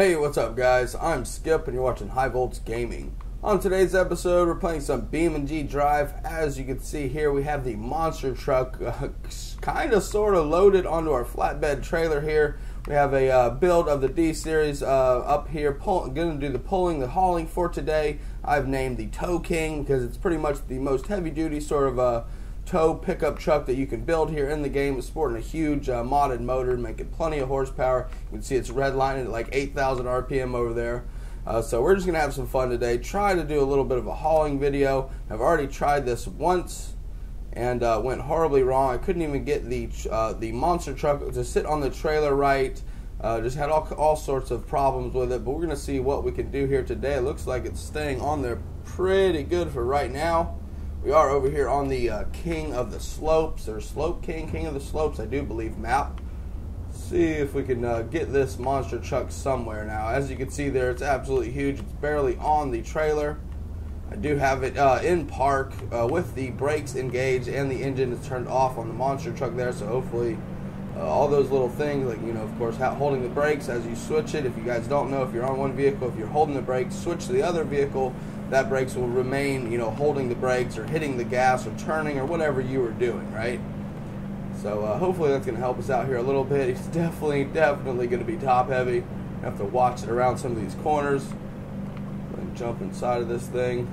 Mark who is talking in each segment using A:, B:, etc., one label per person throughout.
A: Hey, what's up, guys? I'm Skip, and you're watching High Volts Gaming. On today's episode, we're playing some BeamNG Drive. As you can see here, we have the monster truck uh, kind of sort of loaded onto our flatbed trailer here. We have a uh, build of the D series uh, up here. Going to do the pulling, the hauling for today. I've named the Tow King because it's pretty much the most heavy duty sort of uh, tow pickup truck that you can build here in the game. It's sporting a huge uh, modded motor, making plenty of horsepower. You can see it's redlining at like 8,000 RPM over there. Uh, so we're just going to have some fun today. Try to do a little bit of a hauling video. I've already tried this once and uh, went horribly wrong. I couldn't even get the uh, the monster truck to sit on the trailer right. Uh, just had all, all sorts of problems with it, but we're going to see what we can do here today. It looks like it's staying on there pretty good for right now. We are over here on the uh, King of the Slopes, or Slope King, King of the Slopes, I do believe, map. See if we can uh, get this monster truck somewhere now. As you can see there, it's absolutely huge. It's barely on the trailer. I do have it uh, in park uh, with the brakes engaged and the engine is turned off on the monster truck there, so hopefully uh, all those little things, like, you know, of course, holding the brakes as you switch it. If you guys don't know, if you're on one vehicle, if you're holding the brakes, switch to the other vehicle, that brakes will remain, you know, holding the brakes or hitting the gas or turning or whatever you were doing, right? So uh, hopefully that's going to help us out here a little bit. It's definitely, definitely going to be top heavy. have to watch it around some of these corners. And jump inside of this thing.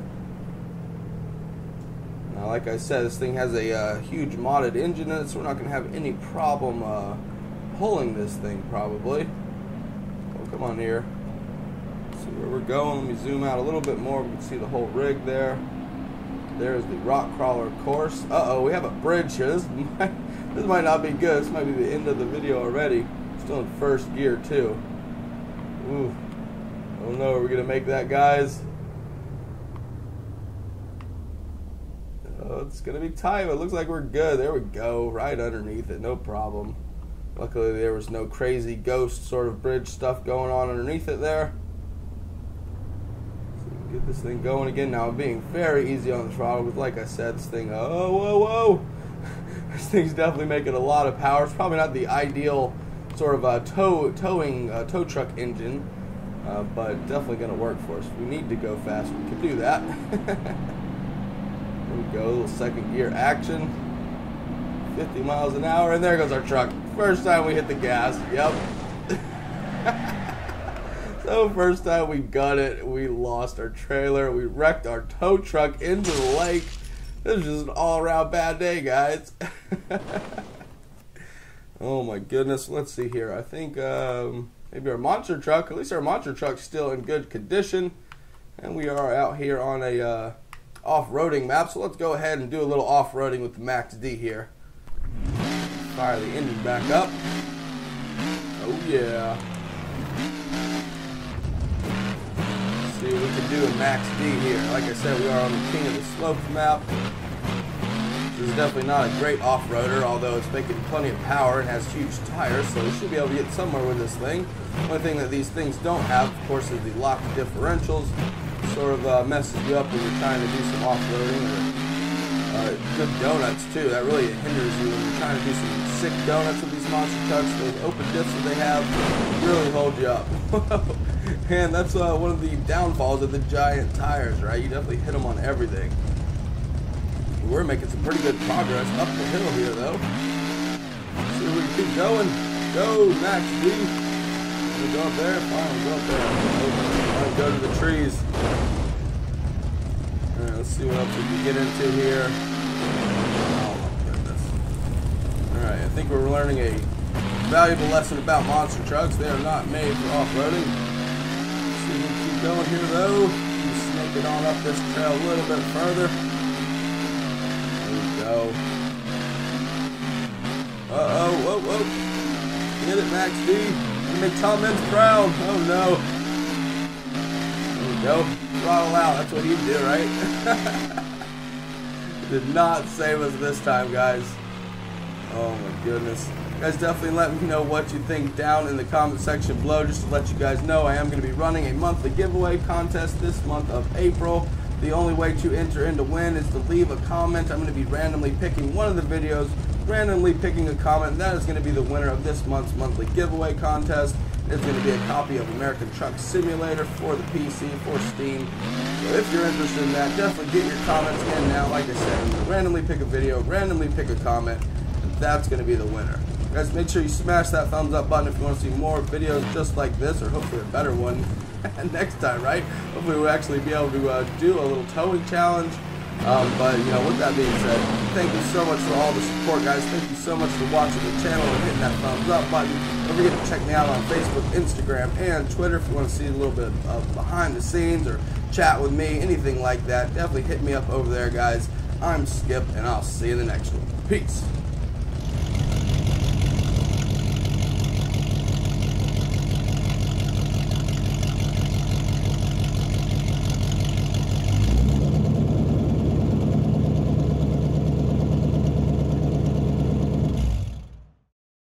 A: Now, like I said, this thing has a uh, huge modded engine in it, so we're not going to have any problem uh, pulling this thing probably. Oh, come on here see where we're going. Let me zoom out a little bit more. We can see the whole rig there. There's the rock crawler course. Uh-oh, we have a bridge here. This might, this might not be good. This might be the end of the video already. Still in first gear, too. Ooh. I don't know. Are we going to make that, guys? Oh, it's going to be tight. It looks like we're good. There we go. Right underneath it. No problem. Luckily, there was no crazy ghost sort of bridge stuff going on underneath it there this thing going again. Now I'm being very easy on the throttle because, like I said, this thing, oh, whoa, whoa. this thing's definitely making a lot of power. It's probably not the ideal sort of uh, tow, towing uh, tow truck engine, uh, but definitely going to work for us. we need to go fast, we can do that. there we go, a little second gear action. 50 miles an hour, and there goes our truck. First time we hit the gas. Yep. So first time we got it, we lost our trailer, we wrecked our tow truck into the lake. This is just an all-around bad day, guys. oh my goodness, let's see here. I think um, maybe our monster truck, at least our monster truck's still in good condition. And we are out here on a uh, off-roading map, so let's go ahead and do a little off-roading with the Max D here. Fire the engine back up. Oh yeah. See what we can do in Max D here. Like I said, we are on the King of the Slopes map. This is definitely not a great off-roader, although it's making plenty of power and has huge tires, so we should be able to get somewhere with this thing. One thing that these things don't have, of course, is the locked differentials. Sort of uh, messes you up when you're trying to do some off-roading uh, good donuts too. That really hinders you when you're trying to do some sick donuts with these monster trucks. Those open diffs that they have really hold you up. And that's uh, one of the downfalls of the giant tires, right? You definitely hit them on everything. We're making some pretty good progress up the hill here, though. see if we can keep going. Go, Max D. We go up there? Fine, we'll go up there. Go to the trees. Let's see what else we can get into here. Oh. Alright, I think we're learning a valuable lesson about monster trucks. They are not made for off-roading See, we can keep going here though. Keep snaking on up this trail a little bit further. There we go. Uh-oh, whoa, whoa. Get it, Max D. You make Tom Meents proud. Oh no. There we go. Throttle out. That's what he'd do, right? Did not save us this time, guys. Oh my goodness guys definitely let me know what you think down in the comment section below just to let you guys know I am going to be running a monthly giveaway contest this month of April. The only way to enter in to win is to leave a comment. I'm going to be randomly picking one of the videos randomly picking a comment. That is going to be the winner of this month's monthly giveaway contest. It's going to be a copy of American Truck Simulator for the PC, for Steam. So if you're interested in that, definitely get your comments in now. Like I said, randomly pick a video, randomly pick a comment, and that's going to be the winner. Guys, make sure you smash that thumbs up button if you want to see more videos just like this, or hopefully a better one next time, right? Hopefully we'll actually be able to uh, do a little towing challenge. Um, but, you know, with that being said, thank you so much for all the support, guys. Thank you so much for watching the channel and hitting that thumbs up button. Don't forget to check me out on Facebook, Instagram, and Twitter if you want to see a little bit of behind the scenes or chat with me, anything like that. Definitely hit me up over there, guys. I'm Skip, and I'll see you in the next one. Peace.